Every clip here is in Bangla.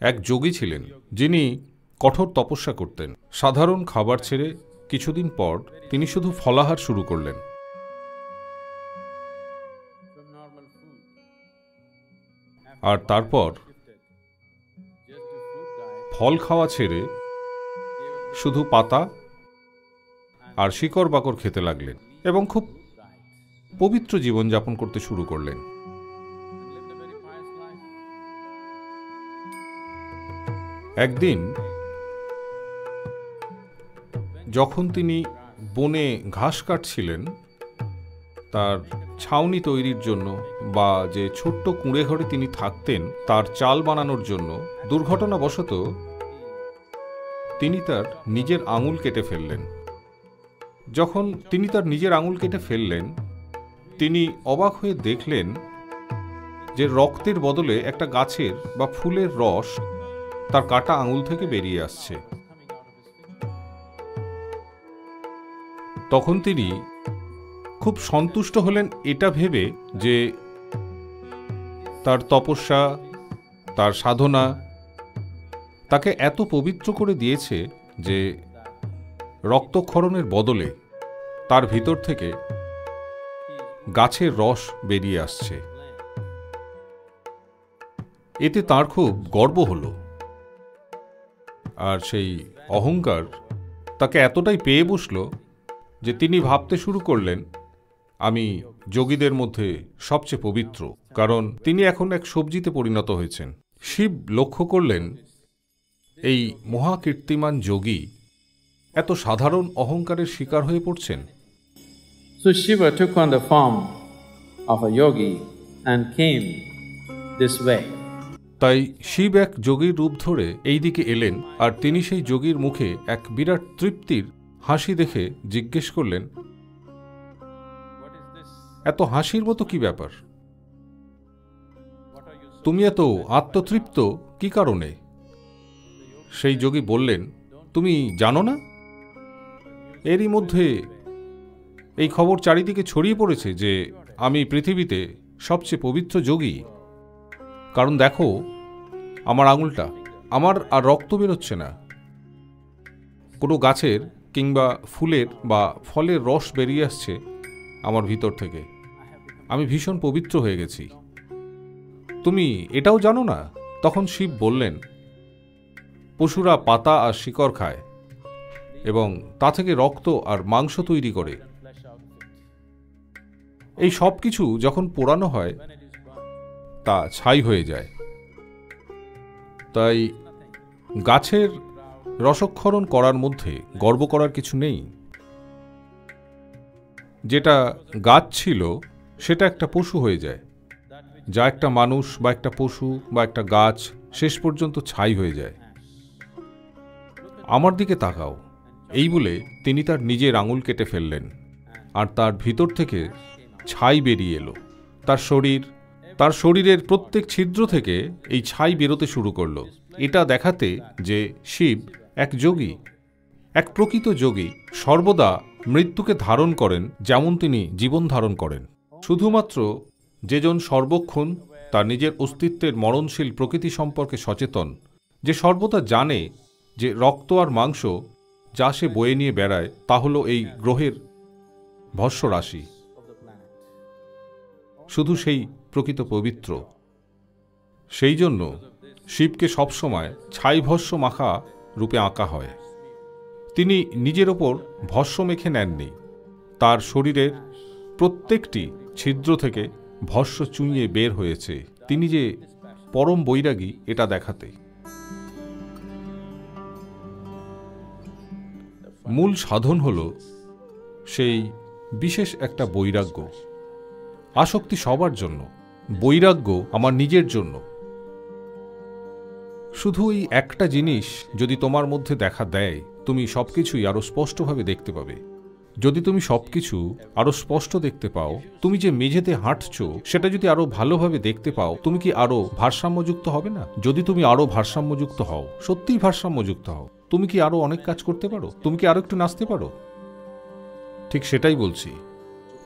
এক যোগী ছিলেন, যিনি কঠোর তপস্যা করতেন। সাধারণ খাবার ছেড়ে কিছুদিন পর তিনি শুধু ফলাহার শুরু করলেন। আর তারপর ফল খাওয়া ছেড়ে শুধু পাতা আর শিকড় বাকড় খেতে লাগলেন এবং খুব পবিত্র জীবনযাপন করতে শুরু করলেন। একদিন যখন তিনি বনে ঘাস কাটছিলেন, তার ছাউনি তৈরির জন্য বা যে ছোট্ট কুঁড়ে ঘরে তিনি থাকতেন, তার চাল বানানোর জন্য দুর্ঘটনাবশত তিনি তার নিজের আঙুল কেটে ফেললেন। যখন তিনি তার নিজের আঙুল কেটে ফেললেন, তিনি অবাক হয়ে দেখলেন যে রক্তের বদলে একটা গাছের বা ফুলের রস তার কাটা আঙুল থেকে বেরিয়ে আসছে। তখন তিনি খুব সন্তুষ্ট হলেন এটা ভেবে যে তার তপস্যা, তার সাধনা তাকে এত পবিত্র করে দিয়েছে যে রক্তক্ষরণের বদলে তার ভিতর থেকে গাছের রস বেরিয়ে আসছে। এতে তার খুব গর্ব হলো। আর সেই অহংকার তাকে এতটাই পেয়ে বসল যে তিনি ভাবতে শুরু করলেন, আমি যোগীদের মধ্যে সবচেয়ে পবিত্র, কারণ তিনি এখন এক সবজিতে পরিণত হয়েছেন শিব লক্ষ্য করলেন, এই মহাকীর্তিমান যোগী এত সাধারণ অহংকারের শিকার হয়ে পড়ছেন So Shiva took on the form of a yogi and came this way. তাই শিব এক যোগীর রূপ ধরে এই দিকে এলেন আর তিনি সেই যোগীর মুখে এক বিরাট তৃপ্তির হাসি দেখে জিজ্ঞেস করলেন এত হাসির মতো কি ব্যাপার? তুমি এত আত্মতৃপ্ত কি কারণে? সেই যোগী বললেন তুমি জানো না? এরই মধ্যে এই খবর চারিদিকে ছড়িয়ে পড়েছে যে আমি পৃথিবীতে সবচেয়ে পবিত্র যোগী। কারণ দেখো আমার আঙুলটা, আমার আর রক্ত বেরোচ্ছে না। কোনো গাছের কিংবা ফুলের বা ফলের রস বেরিয়ে আসছে আমার ভিতর থেকে। আমি ভীষণ পবিত্র হয়ে গেছি। তুমি এটাও জানো না? তখন শিব বললেন, পশুরা পাতা আর শিকড় খায় এবং তা থেকে রক্ত আর মাংস তৈরি করে। এই সব কিছু যখন পোড়ানো হয়, তা ছাই হয়ে যায়। তাই গাছের রসক্ষরণ করার মধ্যে গর্ব করার কিছু নেই। যেটা গাছ ছিল, সেটা একটা পশু হয়ে যায়। যা একটা মানুষ বা একটা পশু বা একটা গাছ শেষ পর্যন্ত ছাই হয়ে যায়। আমার দিকে তাকাও। এই বলে তিনি তার নিজের আঙুল কেটে ফেললেন। আর তার ভিতর থেকে ছাই বেরিয়ে এলো। তার শরীর তার শরীরের প্রত্যেক ছিদ্র থেকে এই ছাই বেরোতে শুরু করল। এটা দেখাতে যে শিব এক যোগী, এক প্রকৃত যোগী, সর্বদা মৃত্যুকে ধারণ করেন যেমন তিনি জীবন ধারণ করেন। শুধুমাত্র যেজন সর্বক্ষণ তার নিজের অস্তিত্বের মরণশীল প্রকৃতি সম্পর্কে সচেতন, যে সর্বদা জানে যে রক্ত আর মাংস যা সে বয়ে নিয়ে বেড়ায় তা হল এই গ্রহের ভস্য রাশি শুধু সেই প্রকৃত পবিত্র। সেই জন্য শিবকে সবসময় ছাই ভস্য মাখা রূপে আঁকা হয়। তিনি নিজের ওপর ভস্য মেখে নেননি। তার শরীরের প্রত্যেকটি ছিদ্র থেকে ভস্য চুঁইয়ে বের হয়েছে। তিনি যে পরম বৈরাগী, এটা দেখাতে। মূল সাধন হল সেই বিশেষ একটা বৈরাগ্য। আসক্তি সবার জন্য, বৈরাগ্য আমার নিজের জন্য। শুধু এই একটা জিনিস যদি তোমার মধ্যে দেখা দেয়, তুমি সবকিছুই আরও স্পষ্টভাবে দেখতে পাবে। যদি তুমি সবকিছু আরও স্পষ্ট দেখতে পাও, তুমি যে মেঝেতে হাঁটছো, সেটা যদি আরও ভালোভাবে দেখতে পাও, তুমি কি আরও ভারসাম্যযুক্ত হবে না? যদি তুমি আরও ভারসাম্যযুক্ত হও, সত্যিই ভারসাম্যযুক্ত হও, তুমি কি আরও অনেক কাজ করতে পারো? তুমি কি আরও একটু নাচতে পারো? ঠিক সেটাই বলছি।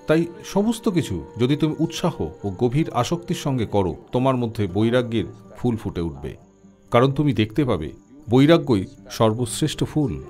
তাই সমস্ত কিছু যদি তুমি উৎসাহ ও গভীর আসক্তির সঙ্গে করো, তোমার মধ্যে বৈরাগ্যের ফুল ফুটে উঠবে। কারণ তুমি দেখতে পাবে, বৈরাগ্যই সর্বশ্রেষ্ঠ ফুল।